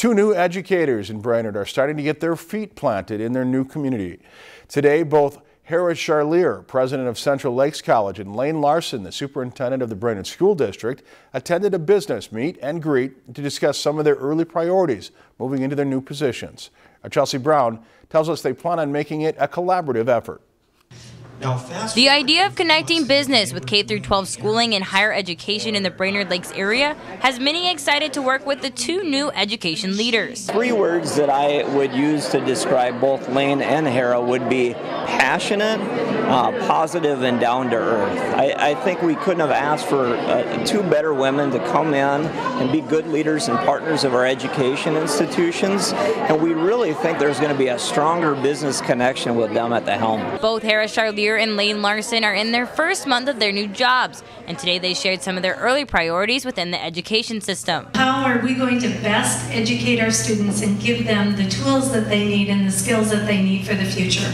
Two new educators in Brainerd are starting to get their feet planted in their new community. Today, both Hara Charlier, president of Central Lakes College, and Laine Larson, the superintendent of the Brainerd School District, attended a business meet and greet to discuss some of their early priorities moving into their new positions. Chelsea Brown tells us they plan on making it a collaborative effort. The idea of connecting business with K 12 schooling and higher education in the Brainerd Lakes area has many excited to work with the two new education leaders. Three words that I would use to describe both Laine and Hara would be passionate, uh, positive, and down to earth. I, I, think we couldn't have asked for uh, two better women to come in and be good leaders and partners of our education institutions, and we really think there's going to be a stronger business connection with them at the helm. Both Hara Charlier and Laine Larson are in their first month of their new jobs, and today they shared some of their early priorities within the education system. How are we going to best educate our students and give them the tools that they need and the skills that they need for the future?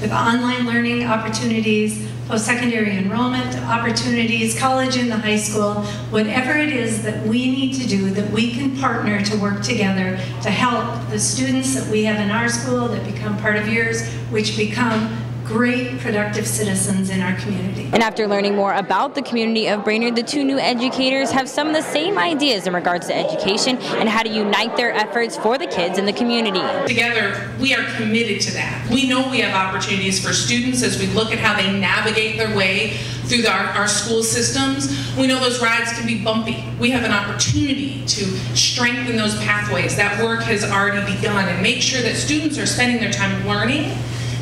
With online learning opportunities, post-secondary enrollment opportunities, college and the high school, whatever it is that we need to do, that we can partner to work together to help the students that we have in our school that become part of yours, which become great, productive citizens in our community. And after learning more about the community of Brainerd, the two new educators have some of the same ideas in regards to education and how to unite their efforts for the kids in the community. Together, we are committed to that. We know we have opportunities for students as we look at how they navigate their way through our, our school systems. We know those rides can be bumpy. We have an opportunity to strengthen those pathways. That work has already begun and make sure that students are spending their time learning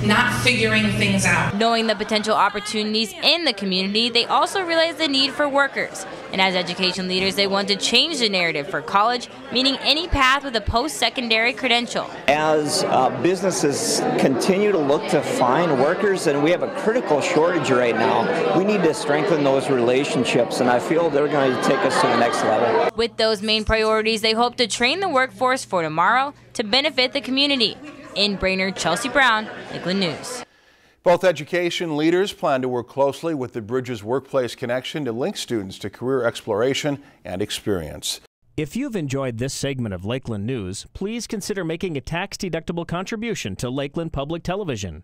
not figuring things out. Knowing the potential opportunities in the community, they also realize the need for workers. And as education leaders, they want to change the narrative for college, meaning any path with a post secondary credential. As uh, businesses continue to look to find workers, and we have a critical shortage right now, we need to strengthen those relationships, and I feel they're going to take us to the next level. With those main priorities, they hope to train the workforce for tomorrow to benefit the community. In Brainerd, Chelsea Brown, Lakeland News. Both education leaders plan to work closely with the Bridges Workplace Connection to link students to career exploration and experience. If you've enjoyed this segment of Lakeland News, please consider making a tax-deductible contribution to Lakeland Public Television.